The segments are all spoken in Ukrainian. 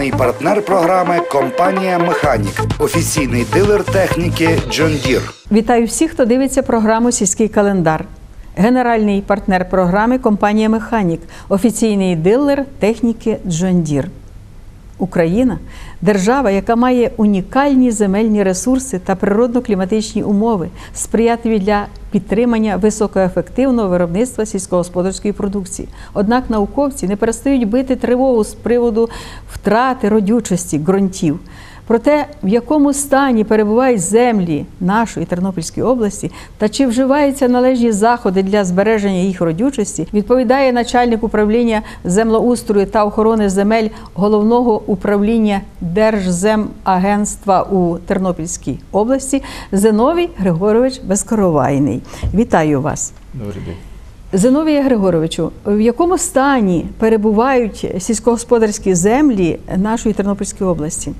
Генеральний партнер програми компанія Механік, офіційний дилер техніки Джон Дір. Вітаю всіх, хто дивиться програму Сільський календар. Генеральний партнер програми компанія Механік, офіційний дилер техніки Джон Deere. Україна держава, яка має унікальні земельні ресурси та природно-кліматичні умови, сприятливі для підтримання високоефективного виробництва сільськогосподарської продукції. Однак науковці не перестають бити тривогу з приводу втрати родючості ґрунтів. Про те, в якому стані перебувають землі нашої Тернопільської області та чи вживаються належні заходи для збереження їх родючості, відповідає начальник управління землеустрою та охорони земель головного управління Держземагентства у Тернопільській області Зиновій Григорович Безкоровайний. Вітаю вас. Добрий день. Зиновія Григоровичу, в якому стані перебувають сільськогосподарські землі нашої Тернопільської області?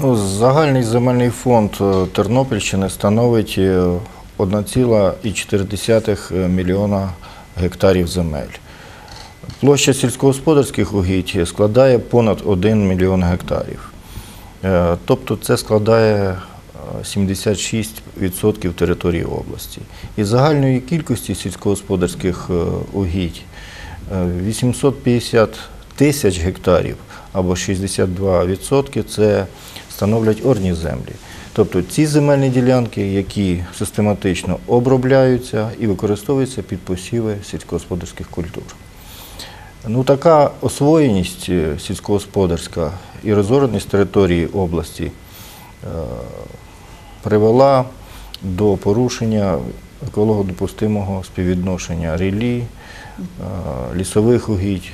Ну, загальний земельний фонд е, Тернопільщини становить е, 1,4 мільйона гектарів земель. Площа сільськогосподарських угідь складає понад 1 мільйон гектарів. Е, Тобто це складає е, 76% території області. Із загальної кількості сільськогосподарських е, угідь е, 850 тисяч гектарів або 62% це становлять орні землі. Тобто ці земельні ділянки, які систематично обробляються і використовуються під посіви сільськогосподарських культур. Ну, така освоєність е, сільськогосподарська і розореність території області е, привела до порушення екологодопустимого співвідношення ріллі, е, лісових угідь,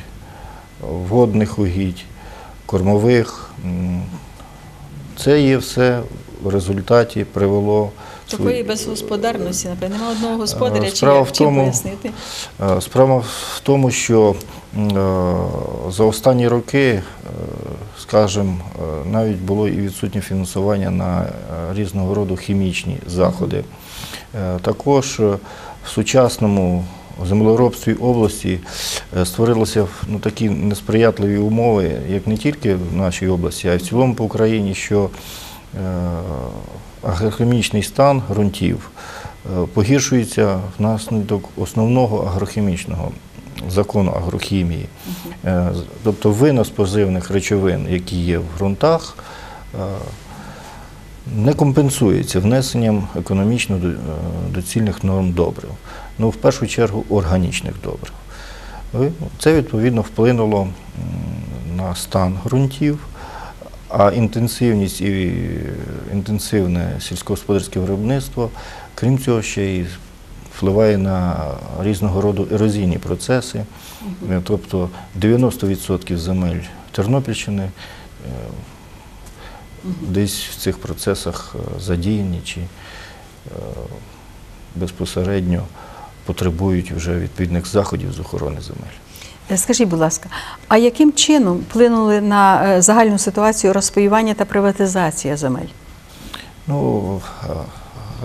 водних угідь, кормових. Це є все в результаті привело Такої безгосподарності, напевно, немає одного господаря, Е, чи як в тому- пояснити? Е, Справа в тому, що е, за останні роки, скажімо, навіть було і відсутнє фінансування на різного роду хімічні заходи. Також в сучасному землеробстві області е, створилися ну, такі несприятливі умови, як не тільки в нашій області, а й в цілому по Україні, що е, агрохімічний стан ґрунтів е, погіршується внаслідок основного агрохімічного закону агрохімії. Тобто винос позивних речовин, які є в ґрунтах, не компенсується внесенням економічно е, доцільних норм добрив. Ну, в першу чергу, органічних добрив. Це відповідно вплинуло на стан ґрунтів, а інтенсивність і інтенсивне сільськогосподарське виробництво, крім цього, ще й впливає на різного роду ерозійні процеси. Тобто 90% земель Тернопільщини е, десь в цих процесах е, задіяні чи е, безпосередньо потребують вже відповідних заходів з охорони земель. Е, Скажіть, будь ласка, а яким чином вплинули на загальну ситуацію розпаювання та приватизація земель? Ну,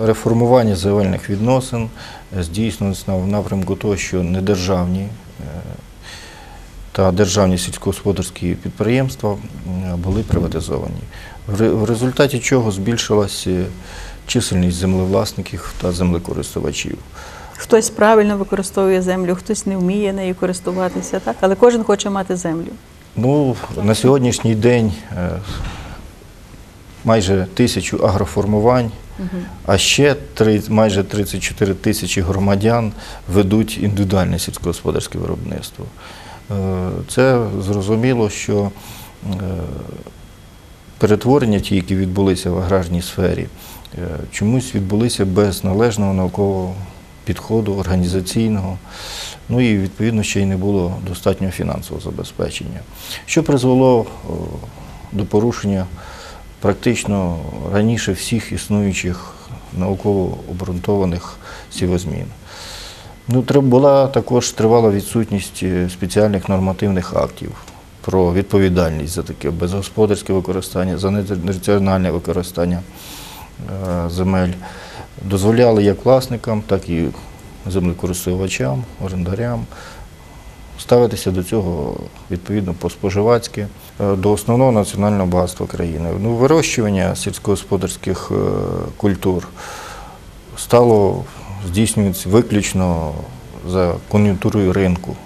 реформування земельних відносин здійснюється в напрямку того, що недержавні та державні сільськогосподарські підприємства були приватизовані. В результаті чого збільшилася чисельність землевласників та землекористувачів. Хтось правильно використовує землю, хтось не вміє нею користуватися, так? але кожен хоче мати землю. Ну, на сьогоднішній день е, майже тисячу агроформувань, а ще майже 34 тисячі громадян ведуть індивідуальне сільськогосподарське виробництво. Е, Це зрозуміло, що е, перетворення, ті, які відбулися в аграрній сфері, е, чомусь відбулися без належного наукового підходу, організаційного. Ну і відповідно ще й не було достатнього фінансового забезпечення, що призвело до порушення практично раніше всіх існуючих науково обґрунтованих сівозмін. Ну, була також тривала відсутність е, спеціальних нормативних актів про відповідальність за таке безгосподарське використання, за нераціональне використання е, земель. Дозволяли як власникам, так і землекористувачам, орендарям ставитися до цього відповідно по-споживацьки, е, до основного національного багатства країни. Ну, вирощування сільськогосподарських культур стало здійснюватися виключно за кон'юнктурою ринку.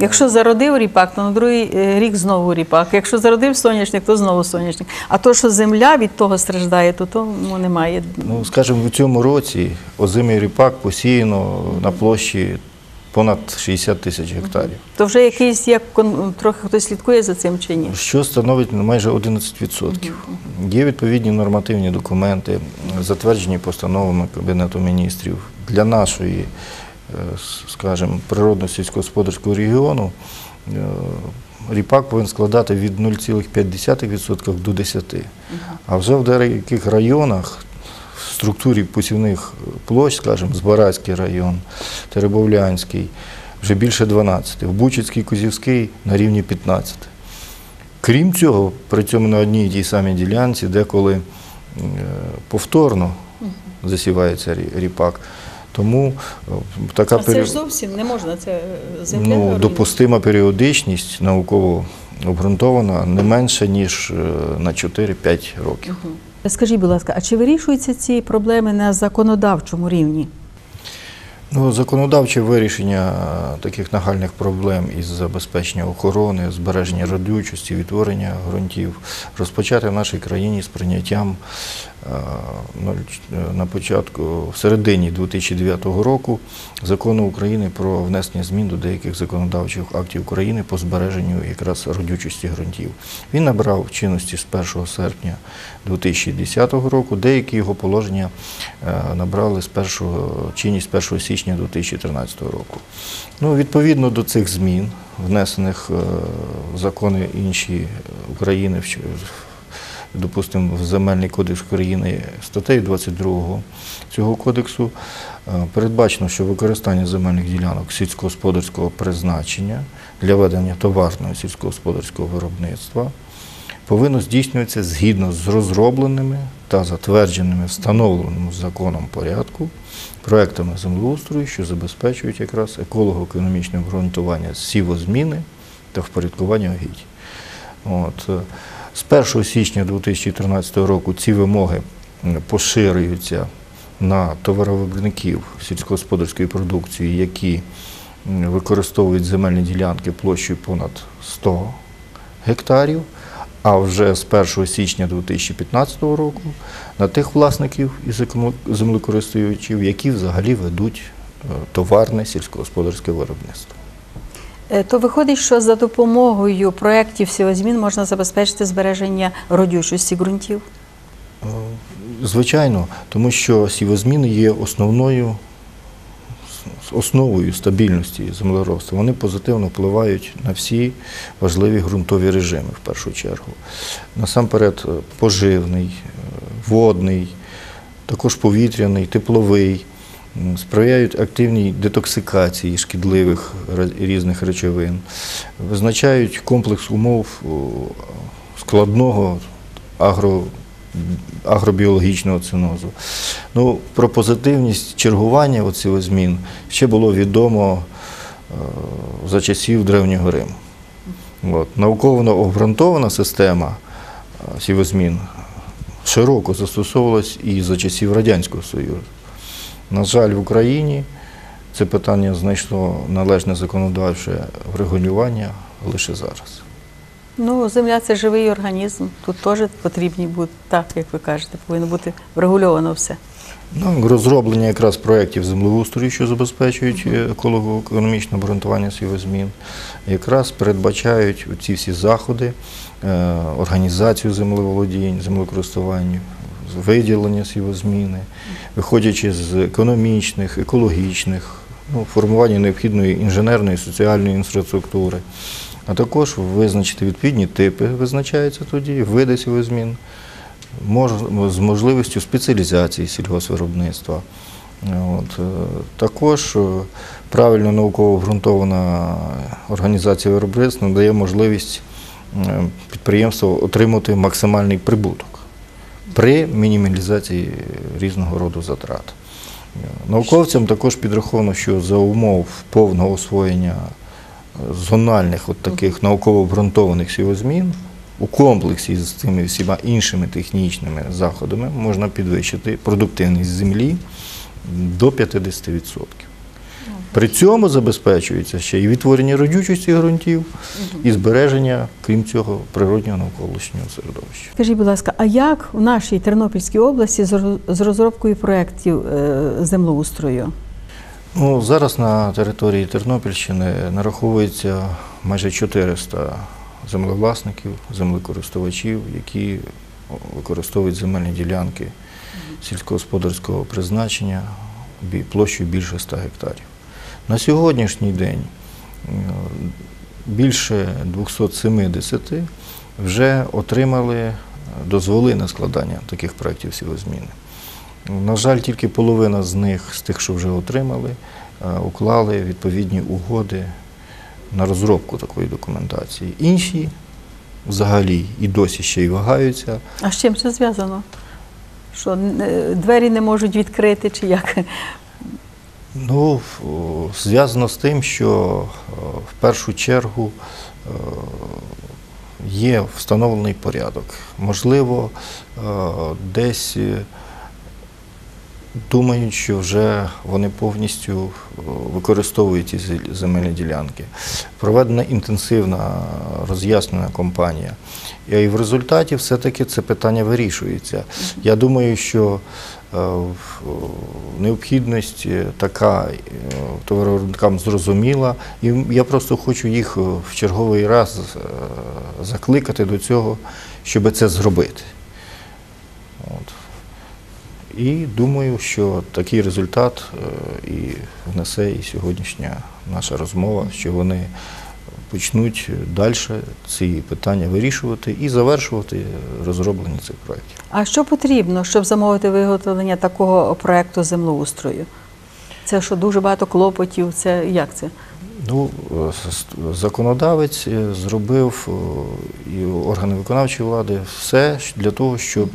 Якщо зародив ріпак, то на другий е, рік знову ріпак. Якщо зародив соняшник, то знову соняшник. А то, що земля від того страждає, то тому немає. Ну, скажімо, в цьому році озимий ріпак посіяно на площі понад 60 тисяч гектарів, То вже якийсь як трохи хтось слідкує за цим чи ні? що становить майже 11%. Є відповідні нормативні документи, затверджені постановами Кабінету міністрів для нашої, е, скажімо, природно-сільськогосподарського регіону. е, Ріпак повинен складати від 0,5% до 10%. А вже в деяких районах в структурі посівних площ, скажімо, Збаразький район, Теребовлянський, вже більше 12, в Бучицький, Козівський на рівні 15. Крім цього, при цьому на одній і тій самій ділянці, деколи е, повторно засівається ріпак. Тому е, така А це період- ж зовсім не можна. Це е, земля. ну, допустима періодичність науково обґрунтована не менше, ніж на 4-5 років. Скажіть, будь ласка, а чи вирішуються ці проблеми на законодавчому рівні? Ну, законодавче вирішення е, таких нагальних проблем із забезпечення охорони, збереження родючості, відтворення ґрунтів розпочати в нашій країні з прийняттям на початку в середині 2009 року закону України про внесення змін до деяких законодавчих актів України по збереженню якраз родючості ґрунтів. Він набрав чинності з 1 серпня 2010 року. Деякі його положення е, набрали з 1 чинність 1 січня 2013 року. Ну, відповідно до цих змін, внесених е, в закони інші е, України, в допустимо, в Земельний кодекс України статтею 22 цього кодексу е, передбачено, що використання земельних ділянок сільськогосподарського призначення для ведення товарного сільськогосподарського виробництва повинно здійснюватися згідно з розробленими та затвердженими встановленим законом порядку проектами землеустрою, що забезпечують якраз еколого-економічне обґрунтування сівозміни та впорядкування е, з 1 січня 2013 року ці вимоги поширюються на товаровиробників сільськогосподарської продукції, які використовують земельні ділянки площею понад 100 гектарів, а вже з 1 січня 2015 року на тих власників і землекористувачів, які взагалі ведуть е, товарне сільськогосподарське виробництво. Е, То виходить, що за допомогою проєктів сівозмін можна забезпечити збереження родючості ґрунтів. Е, Звичайно, тому що сівозміни є основною основою стабільності землеробства. Вони позитивно впливають на всі важливі ґрунтові режими в першу чергу. Насамперед, е, поживний, водний, також повітряний, тепловий. Сприяють активній детоксикації шкідливих різних речовин, визначають комплекс умов складного агро, агробіологічного цинозу. Ну, про позитивність чергування оцих змін ще було відомо е, за часів Древнього Риму. От. Науково обґрунтована система е, сівозмін широко застосовувалась і за часів Радянського Союзу. На жаль, в Україні це питання знайшло належне законодавче врегулювання лише зараз. Ну, земля це живий організм. Тут теж потрібні бути, так як ви кажете, повинно бути врегульовано все. Ну, розроблення якраз проєктів землеустрою, що забезпечують еколого-економічне обґрунтування сівозмін, якраз передбачають ці всі заходи, е, організацію землеволодінь, землекористування, виділення сівозміни, виходячи з економічних, екологічних, ну, формування необхідної інженерної, соціальної інфраструктури, а також визначити відповідні типи, визначаються тоді, види сівозмін мож, з можливістю спеціалізації сільгоспвиробництва. От. е, Також е, правильно науково обґрунтована організація виробництва надає можливість е, підприємству отримати максимальний прибуток при мінімалізації різного роду затрат. Е, Науковцям також підраховано, що за умов повного освоєння зональних, от таких науково обґрунтованих сівозмін, у комплексі з цими всіма іншими технічними заходами можна підвищити продуктивність землі до 50%. При цьому забезпечується ще і відтворення родючості ґрунтів, і збереження, крім цього, природнього навколишнього середовища. Скажіть, будь ласка, а як у нашій Тернопільській області з розробкою проєктів е, землеустрою? Ну, зараз на території Тернопільщини нараховується майже 400 землевласників, землекористувачів, які використовують земельні ділянки сільськогосподарського призначення площею більше 100 гектарів. На сьогоднішній день е, більше 270 вже отримали дозволи на складання таких проєктів сівозміни. На жаль, тільки половина з них, з тих, що вже отримали, е, уклали відповідні угоди на розробку такої документації. Інші взагалі і досі ще й вагаються. А з чим це зв'язано? Що е, двері не можуть відкрити, чи як? Ну, зв'язано з тим, що в першу чергу є встановлений порядок. Можливо, десь думають, що вже вони повністю е, використовують ці земельні ділянки. Проведена інтенсивна роз'яснена кампанія. І в результаті все-таки це питання вирішується. Я думаю, що е, необхідність е, така е, товаровиробникам зрозуміла. І я просто хочу їх в черговий раз закликати до цього, щоб це зробити. От. І думаю, що такий результат е, і внесе і сьогоднішня наша розмова, що вони почнуть далі ці питання вирішувати і завершувати розроблення цих проєктів. А що потрібно, щоб замовити виготовлення такого проєкту землеустрою? Це що дуже багато клопотів, це як це? Ну, е, законодавець е, зробив і органи виконавчої влади все для того, щоб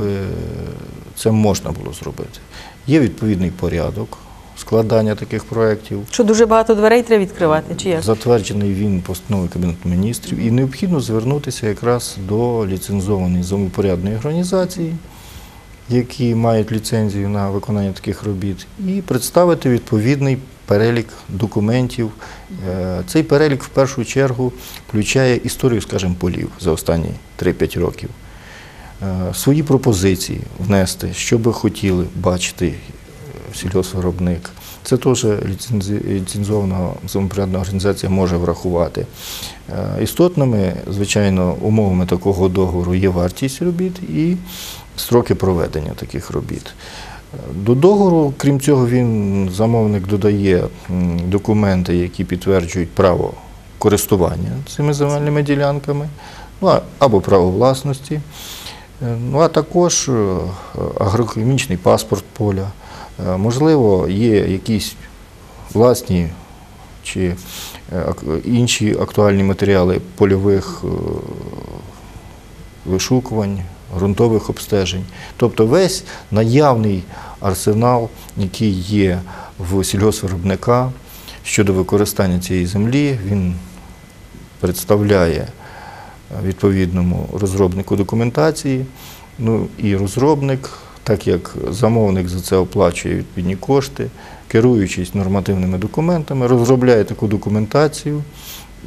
це можна було зробити. Є відповідний порядок складання таких проєктів. Що дуже багато дверей треба відкривати, чи як? Затверджений він постановою Кабінету міністрів, і необхідно звернутися якраз до ліцензованої землепорядної організації, які мають ліцензію на виконання таких робіт, і представити відповідний перелік документів. Е, Цей перелік в першу чергу включає історію, скажімо, полів за останні 3-5 років. Е, Свої пропозиції внести, що би хотіли бачити сільгоспвиробник. Це теж ліцензована самопорядна організація може врахувати. Е, Істотними, звичайно, умовами такого договору є вартість робіт і строки проведення таких робіт. Е, До договору, крім цього, він замовник додає документи, які підтверджують право користування цими земельними ділянками, ну, або право власності. Е, Ну, а також е, агрохімічний паспорт поля. Е, Можливо, є якісь власні чи інші актуальні матеріали польових вишукувань, ґрунтових обстежень. Тобто весь наявний арсенал, який є в сільгоспвиробника щодо використання цієї землі, він представляє відповідному розробнику документації. Ну і розробник, так як замовник за це оплачує відповідні кошти, керуючись нормативними документами, розробляє таку документацію,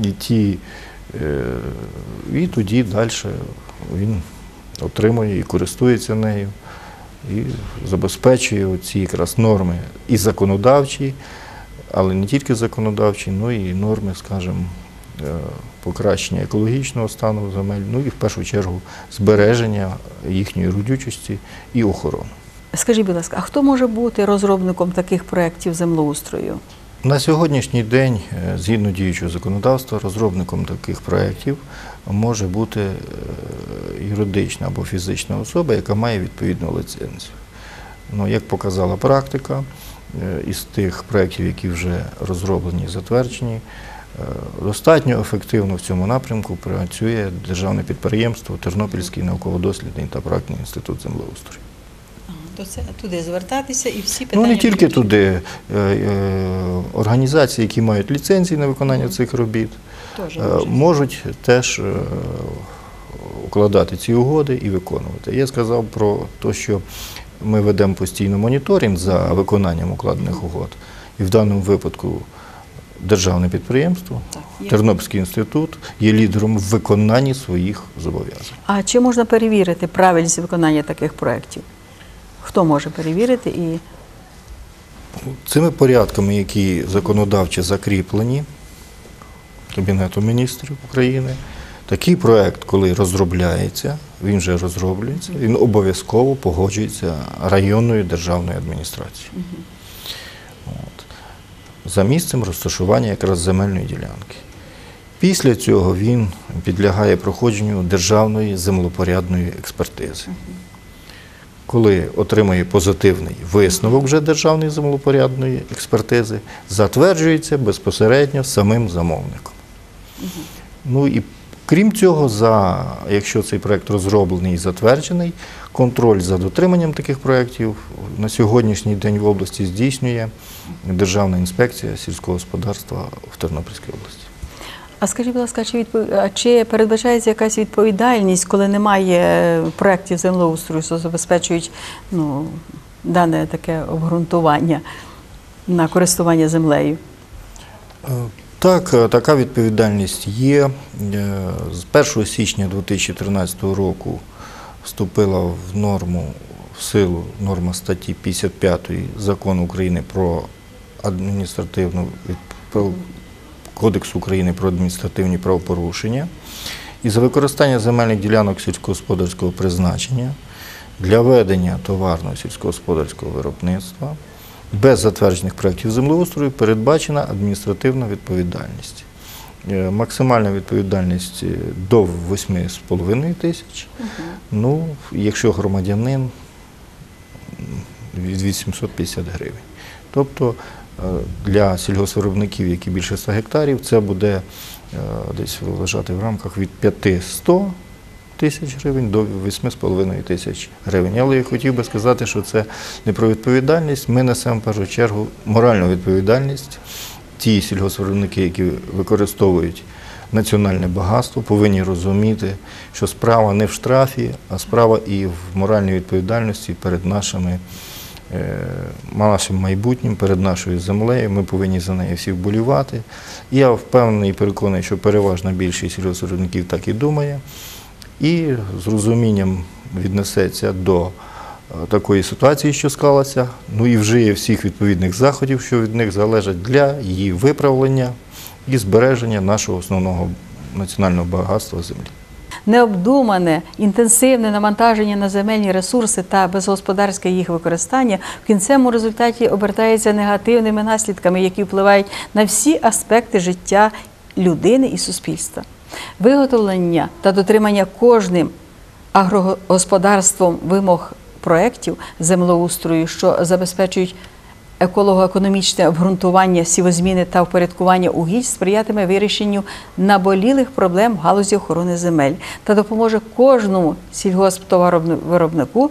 і, ті, е, і тоді далі він отримує і користується нею, і забезпечує ці якраз норми і законодавчі, але не тільки законодавчі, ну і норми, скажімо, е, покращення екологічного стану земель, ну і в першу чергу збереження їхньої родючості і охорони. Скажіть, будь ласка, а хто може бути розробником таких проєктів землеустрою? На сьогоднішній день, е, згідно діючого законодавства, розробником таких проєктів може бути е, юридична або фізична особа, яка має відповідну ліцензію. Ну, як показала практика, е, із тих проєктів, які вже розроблені і затверджені, достатньо ефективно в цьому напрямку працює державне підприємство Тернопільський науково-дослідний та практичний інститут землеустрою. То це туди звертатися і всі Ну не тільки туди. Е, е, Організації, які мають ліцензії на виконання цих робіт, е, можуть теж е, укладати ці угоди і виконувати. Я сказав про те, що ми ведемо постійно моніторинг за виконанням укладених угод. І в даному випадку державне підприємство, Так. Тернопільський інститут є лідером в виконанні своїх зобов'язань. А чи можна перевірити правильність виконання таких проєктів? Хто може перевірити і Цими порядками, які законодавчо закріплені Кабінетом міністрів України, такий проект, коли розробляється, він вже розроблюється, він обов'язково погоджується районною державною адміністрацією. За місцем розташування якраз земельної ділянки. Після цього він підлягає проходженню державної землепорядної експертизи. Коли отримає позитивний висновок вже державної землепорядної експертизи, затверджується безпосередньо самим замовником. Ну і крім цього, за, якщо цей проект розроблений і затверджений, контроль за дотриманням таких проєктів на сьогоднішній день в області здійснює Державна інспекція сільського господарства в Тернопільській області. А скажіть, будь ласка, чи, відпов... а чи передбачається якась відповідальність, коли немає проєктів землеустрою, що забезпечують ну, дане таке обґрунтування на користування землею? Е, Так, е, така відповідальність є. Е, З 1 січня 2013 року вступила в норму в силу норма статті 55 Закону України про адміністративну про Кодексу України про адміністративні правопорушення. І за використання земельних ділянок сільськогосподарського призначення для ведення товарного сільськогосподарського виробництва без затверджених проєктів землеустрою передбачена адміністративна відповідальність. Е, Максимальна відповідальність е, до 8,5 тисяч. Ну, якщо громадянин від 850 гривень. Тобто е, для сільгоспвиробників, які більше 100 гектарів, це буде десь лежати в рамках від 500 тисяч гривень до 8,5 тисяч гривень. Але я хотів би сказати, що це не про відповідальність. Ми несемо в першу чергу моральну відповідальність. Ті сільгоспвиробники, які використовують національне багатство, повинні розуміти, що справа не в штрафі, а справа і в моральній відповідальності перед нашими е, нашим майбутнім, перед нашою землею. Ми повинні за неї всі вболівати. Я впевнений і переконаний, що переважна більшість сільгоспвиробників так і думає. І з розумінням віднесеться до такої ситуації, що склалася, ну і вжиє всіх відповідних заходів, що від них залежать для її виправлення і збереження нашого основного національного багатства землі. Необдумане, інтенсивне навантаження на земельні ресурси та безгосподарське їх використання в кінцевому результаті обертається негативними наслідками, які впливають на всі аспекти життя людини і суспільства. Виготовлення та дотримання кожним агрогосподарством вимог проєктів землеустрою, що забезпечують еколого-економічне обґрунтування сівозміни та впорядкування угідь сприятиме вирішенню наболілих проблем в галузі охорони земель та допоможе кожному сільгосптоваровиробнику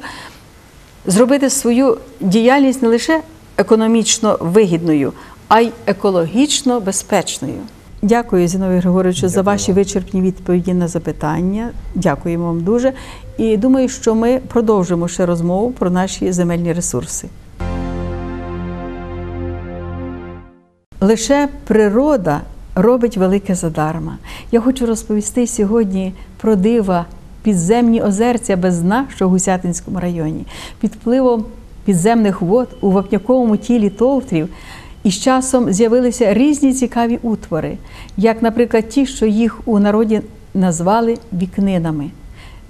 зробити свою діяльність не лише економічно вигідною, а й екологічно безпечною. Дякую, Зіновій Григоровичу, за ваші вичерпні відповіді на запитання. Дякуємо вам дуже. І думаю, що ми продовжимо ще розмову про наші земельні ресурси. Лише природа робить велике задарма. Я хочу розповісти сьогодні про дива підземні озерця без дна, що в Гусятинському районі. Під впливом підземних вод у вапняковому тілі товтрів і з часом з'явилися різні цікаві утвори, як, наприклад, ті, що їх у народі назвали вікнинами.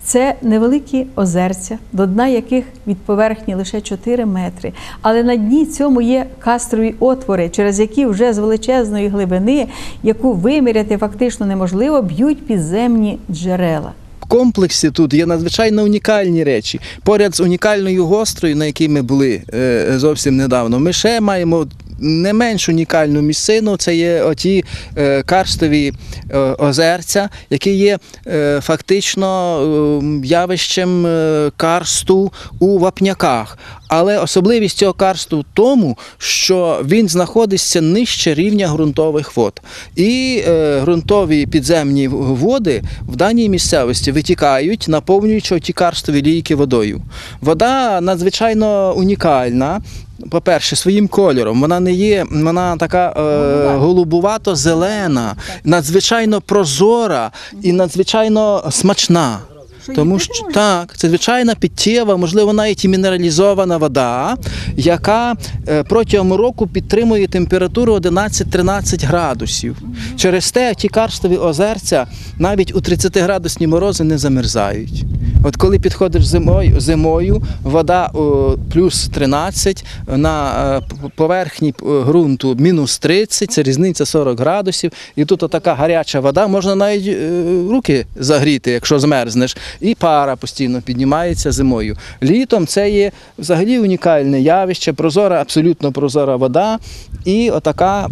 Це невеликі озерця, до дна яких від поверхні лише 4 метри. Але на дні цьому є кастрові отвори, через які вже з величезної глибини, яку виміряти фактично неможливо, б'ють підземні джерела. В комплексі тут є надзвичайно унікальні речі. Поряд з унікальною гострою, на якій ми були е, зовсім недавно, ми ще маємо не менш унікальну місцину. Це є оті е, карстові е, озерця, які є е, фактично е, явищем карсту у вапняках. Але особливість цього карсту в тому, що він знаходиться нижче рівня ґрунтових вод. І ґрунтові підземні води в даній місцевості витікають, наповнюючи ті карстові лійки водою. Вода надзвичайно унікальна. По-перше, своїм кольором. Вона не є, вона така е, голубувато-зелена, надзвичайно прозора і надзвичайно смачна. Тому що так, це звичайна питтєва, можливо, навіть і мінералізована вода, яка е, протягом року підтримує температуру 11-13 градусів. Через те ті карстові озерця навіть у 30-градусні морози не замерзають. От коли підходиш зимою, зимою вода плюс 13, на е, поверхні е, ґрунту мінус 30, це різниця 40 градусів. І тут така гаряча вода, можна навіть е, руки загріти, якщо змерзнеш. І пара постійно піднімається зимою. Літом це є взагалі унікальне явище, прозора, абсолютно прозора вода і отака.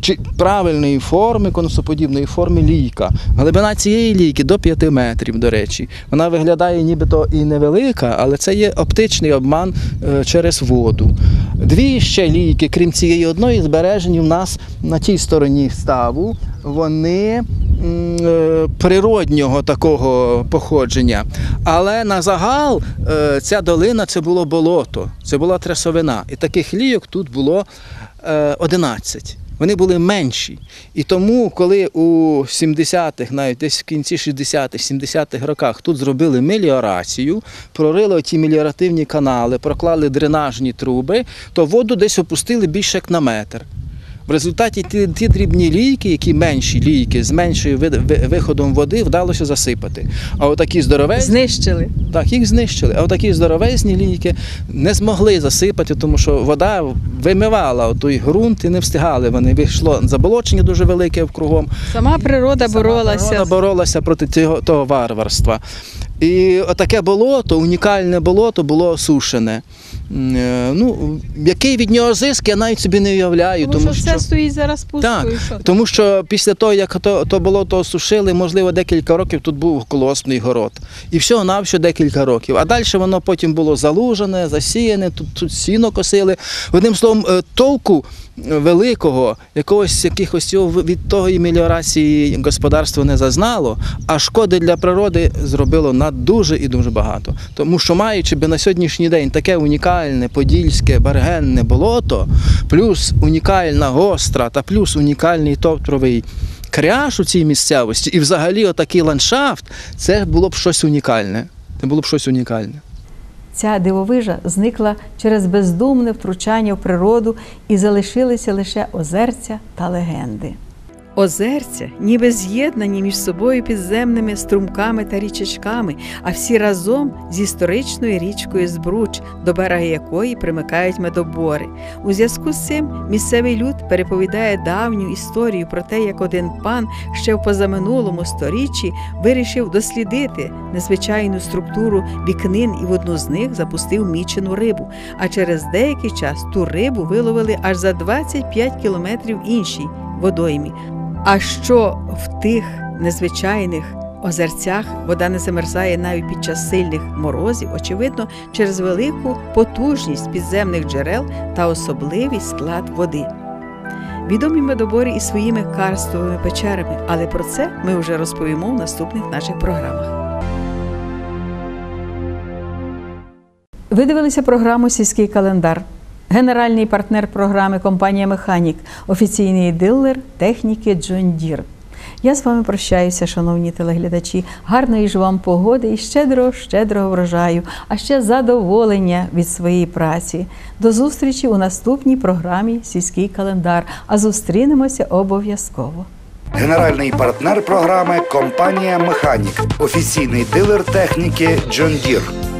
Чи правильної форми, конусоподібної форми лійка. Глибина цієї лійки до 5 метрів, до речі. Вона виглядає нібито і невелика, але це є оптичний обман е, через воду. Дві ще лійки, крім цієї одної, збережені в нас на тій стороні ставу. Вони е, природнього такого походження. Але на загал е, ця долина це було болото, це була трясовина. І таких лійок тут було е, 11. Вони були менші. І тому, коли у 70-х, навіть десь в кінці 60-х, 70-х роках тут зробили меліорацію, прорили ті меліоративні канали, проклали дренажні труби, то воду десь опустили більше як на метр. В результаті ті, ті дрібні лійки, які менші лійки з меншою виходом води, вдалося засипати. А отакі здоровезні, Знищили. так, їх знищили. А отакі здоровезні лійки не змогли засипати, тому що вода вимивала той ґрунт і не встигали. Вони вийшло заболочення дуже велике вкругом. Сама природа Сама боролася. природа боролася проти цього того варварства. І отаке болото, унікальне болото було осушене. Е, Ну, який від нього зиск, я навіть собі не уявляю. Тому, що все стоїть зараз пусто. Так, і що? тому що після того, як то, то болото осушили, можливо, декілька років тут був колосний город. І всього навсього декілька років. А далі воно потім було залужене, засіяне, тут, тут сіно косили. Одним словом, е, толку великого, якогось якихось від того і меліорації господарство не зазнало, а шкоди для природи зробило на дуже і дуже багато. Тому що маючи би на сьогоднішній день таке унікальне подільське бергенне болото, плюс унікальна гостра та плюс унікальний топровий кряж у цій місцевості, і взагалі отакий ландшафт, це було б щось унікальне. Це було б щось унікальне. Ця дивовижа зникла через бездумне втручання в природу і залишилися лише озерця та легенди. Озерця, ніби з'єднані між собою підземними струмками та річечками, а всі разом з історичною річкою Збруч, до берега якої примикають медобори. У зв'язку з цим місцевий люд переповідає давню історію про те, як один пан ще в позаминулому сторіччі вирішив дослідити незвичайну структуру вікнин і в одну з них запустив мічену рибу. А через деякий час ту рибу виловили аж за 25 кілометрів іншій водоймі. А що в тих незвичайних озерцях вода не замерзає навіть під час сильних морозів, очевидно, через велику потужність підземних джерел та особливий склад води. Відомі медоборі із своїми карстовими печерами, але про це ми вже розповімо в наступних наших програмах. Ви дивилися програму Сільський календар. Генеральний партнер програми компанія Механік, офіційний дилер техніки Джон Дір. Я з вами прощаюся, шановні телеглядачі. Гарної ж вам погоди і щедрого, щедрого врожаю, а ще задоволення від своєї праці. До зустрічі у наступній програмі Сільський календар. А зустрінемося обов'язково. Генеральний партнер програми компанія Механік, офіційний дилер техніки John Deere.